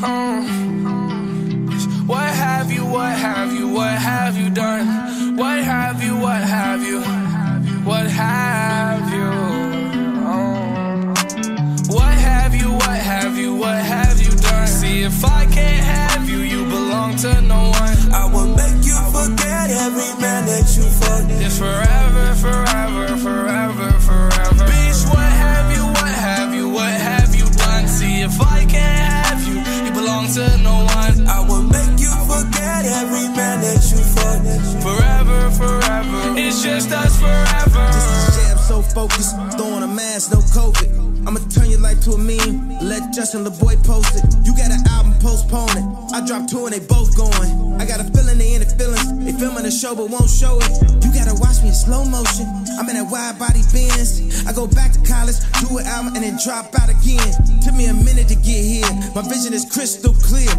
What just us forever. I'm so focused, throwing a mask, no COVID. I'ma turn your life to a meme. Let Justin LaBoy post it. You got an album, postpone it. I dropped two and they both going. I got a feeling they in the feelings. They filming the show but won't show it. You gotta watch me in slow motion. I'm in that wide body Benz. I go back to college, do an album, and then drop out again. Took me a minute to get here. My vision is crystal clear.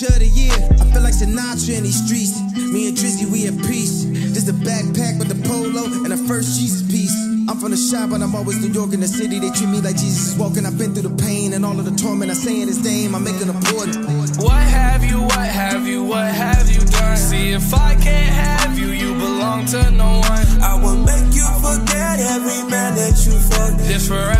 But this the feature of the year. I feel like Sinatra in these streets. Me and Drizzy, we at peace. This a backpack with the polo and a first Jesus piece. I'm from the shop, but I'm always New York in the city. They treat me like Jesus is walking. I've been through the pain and all of the torment. I say in his name, I'm making a point. What have you, what have you, what have you done? See, if I can't have you, you belong to no one. I will make you forget every man that you fucked. It's forever, forever,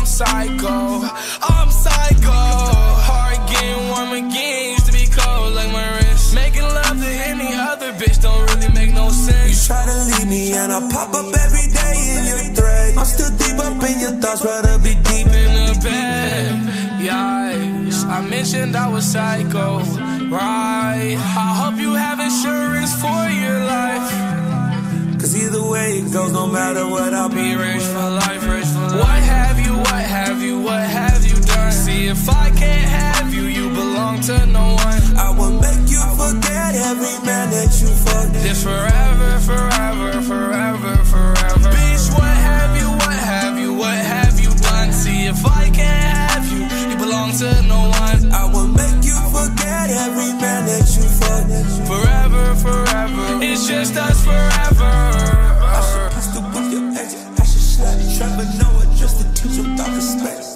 I'm psycho. I'm psycho. Heart getting warm again. Used to be cold like my wrist. Making love to any other bitch don't really make no sense. You try to leave me and I pop up every day in your thread. I'm still deep up in your thoughts, rather be deep in the bed. Yikes. I mentioned I was psycho, right? I hope you have insurance for your life. Cause either way it goes, no matter what, I'll be rich for life, just us forever. I'm supposed to whip your exit, I should slap you. no, Noah, just to teach you respect.